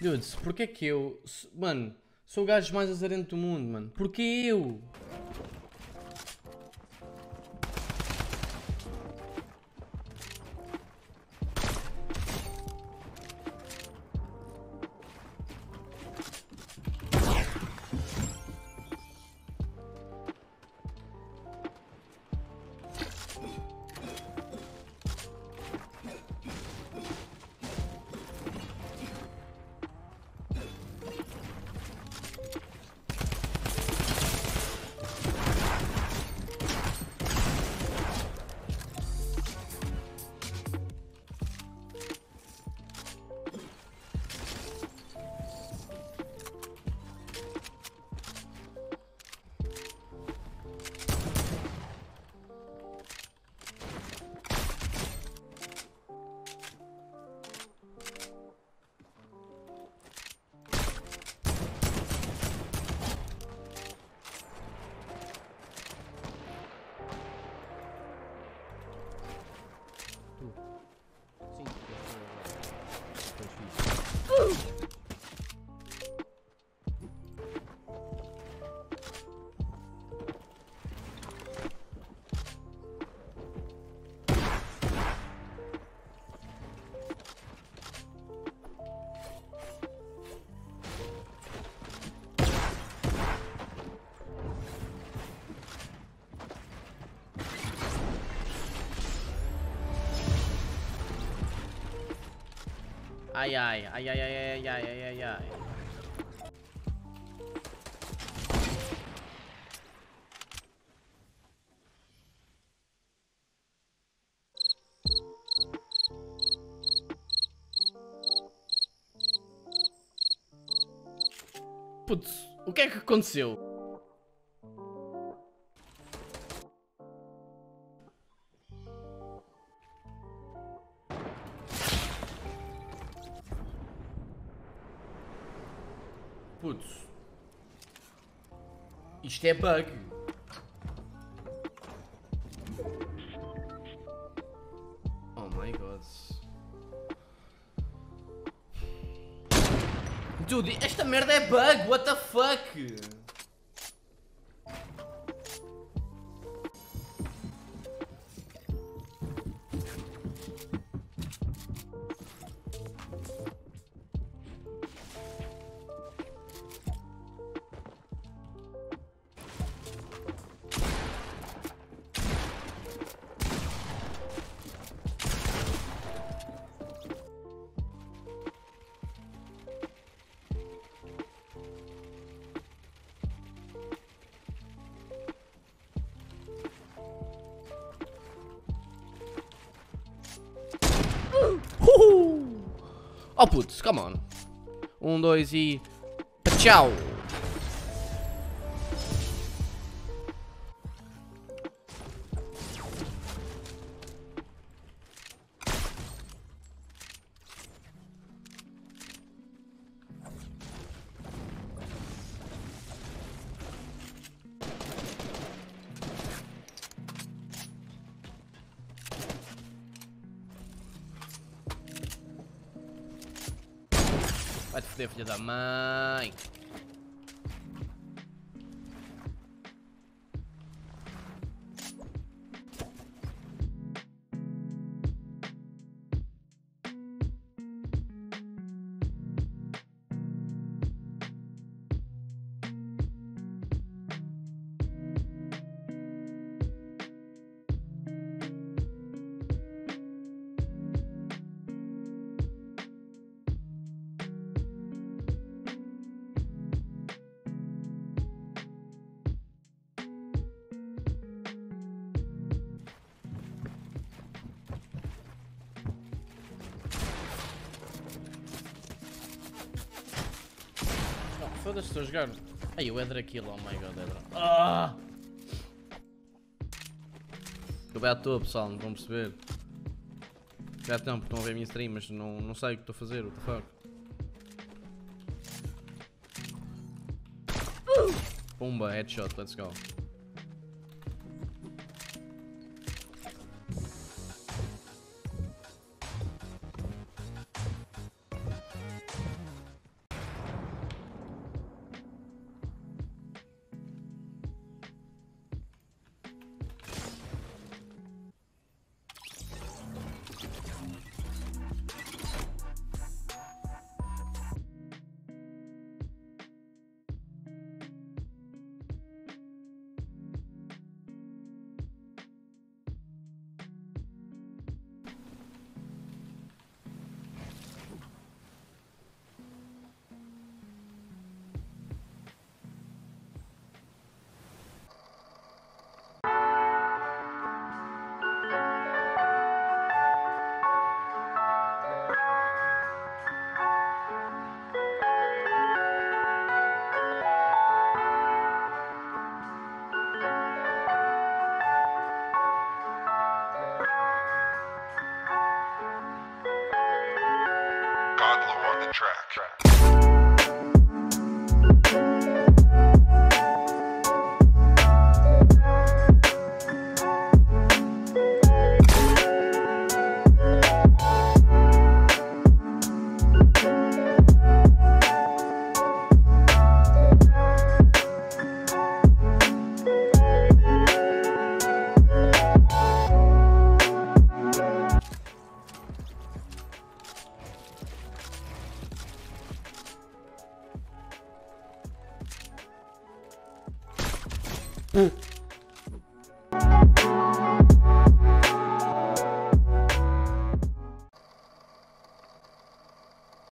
Dudes, porquê que eu. Mano, sou o gajo mais azarento do mundo, mano. Porquê eu? Ai ai, ai ai ai ai ai ai ai ai. Putz, o que é que aconteceu? Isto é bug. Oh my god. Dude, esta merda é bug, what the fuck? Oh putz, come on. Um, dois e. Tchau! Vai te foder, filha da mãe. Foda-se, estou a jogar. Ai, o Edra Kill, oh my god, Edra. Ah! Eu bem à toa, pessoal, não vão perceber. Já estão, porque estão a ver a minha stream, mas não, não sei o que estou a fazer, what the fuck. Pumba, headshot, let's go. track. Mm.